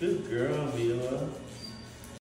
Good girl, Mila.